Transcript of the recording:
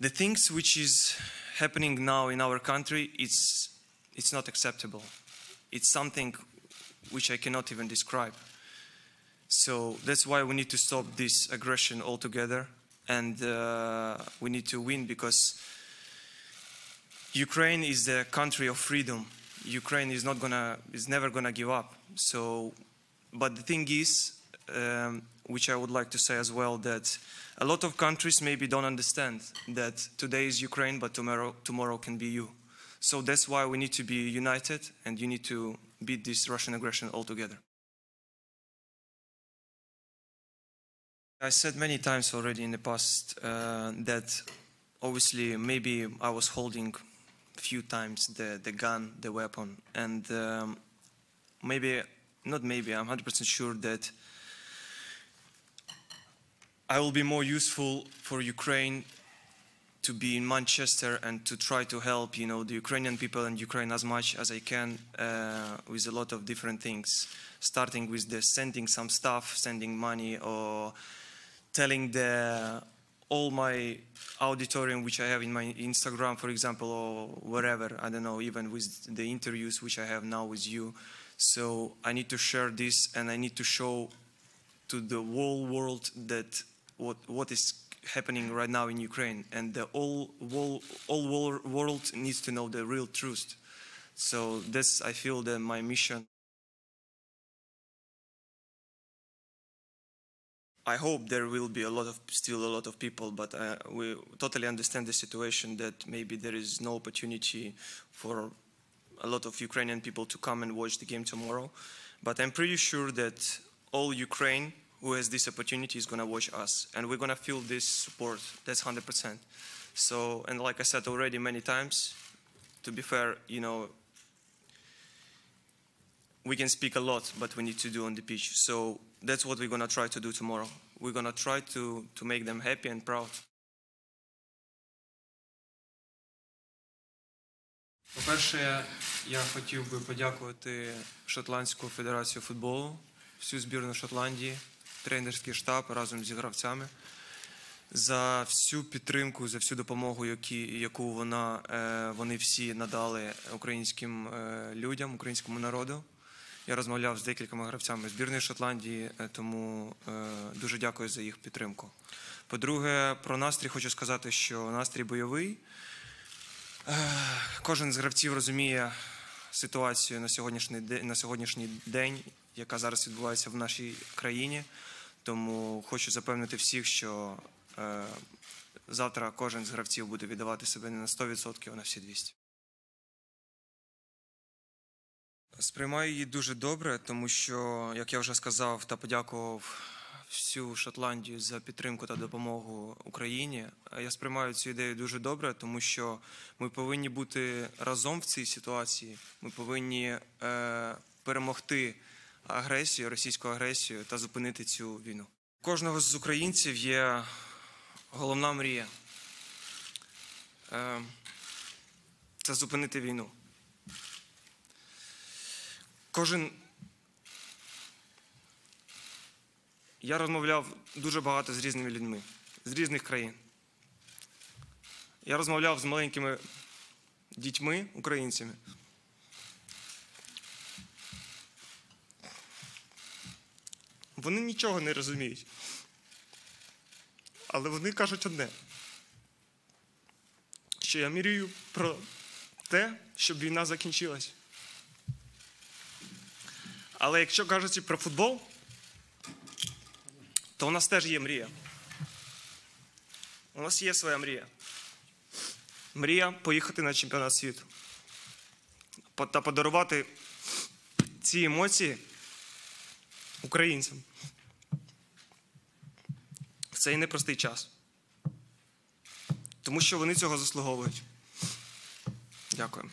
The things which is happening now in our country, it's, it's not acceptable. It's something which I cannot even describe. So that's why we need to stop this aggression altogether, and uh, we need to win because Ukraine is the country of freedom. Ukraine is not gonna, is never gonna give up. So, but the thing is, um, which I would like to say as well, that a lot of countries maybe don't understand that today is Ukraine, but tomorrow, tomorrow can be you. So that's why we need to be united, and you need to beat this Russian aggression altogether. I said many times already in the past uh, that obviously maybe I was holding a few times the, the gun, the weapon, and um, maybe, not maybe, I'm 100% sure that I will be more useful for Ukraine to be in Manchester and to try to help, you know, the Ukrainian people and Ukraine as much as I can uh, with a lot of different things, starting with the sending some stuff, sending money, or telling the all my auditorium which I have in my Instagram, for example, or wherever, I don't know, even with the interviews which I have now with you. So I need to share this and I need to show to the whole world that what, what is happening right now in Ukraine and the whole, whole, whole world needs to know the real truth. So that's, I feel, that my mission. I hope there will be a lot of still a lot of people, but uh, we totally understand the situation that maybe there is no opportunity for a lot of Ukrainian people to come and watch the game tomorrow. But I'm pretty sure that all Ukraine who has this opportunity is going to watch us, and we're going to feel this support. That's 100%. So, and like I said already many times, to be fair, you know, we can speak a lot, but we need to do on the pitch. So that's what we're going to try to do tomorrow. We're going to try to, to make them happy and proud. По-перше, я хотів би подякувати Шотландську федерацію футболу, всю збірну Шотландії, тренерський штаб разом зі гравцями за всю підтримку, за всю допомогу, які, яку вона, е, вони всі надали українським е, людям, українському народу. Я розмовляв з декількома гравцями збірної Шотландії, е, тому дуже дякую за їх підтримку. По-друге, про настрій хочу сказати, що настрій бойовий. Кожен з гравців розуміє ситуацію на сьогоднішній день, на сьогоднішній день, яка зараз відбувається в нашій країні. Тому хочу запевнити всіх, що е, завтра кожен з гравців буде віддавати себе не на 100%, а на всі 200%. Сприймаю її дуже добре, тому що, як я вже сказав та подякував всю Шотландію за підтримку та допомогу Україні. Я сприймаю цю ідею дуже добре, тому що ми повинні бути разом в цій ситуації. Ми повинні е, перемогти агресію, російську агресію та зупинити цю війну. У кожного з українців є головна мрія. Е, це зупинити війну. Кожен. Я розмовляв дуже багато з різними людьми з різних країн. Я розмовляв з маленькими дітьми, українцями. Вони нічого не розуміють. Але вони кажуть одне, що я мірію про те, щоб війна закінчилась. Але якщо кажучи про футбол, то у нас теж є мрія. У нас є своя мрія. Мрія поїхати на чемпіонат світу та подарувати ці емоції українцям в цей непростий час. Тому що вони цього заслуговують. Дякую.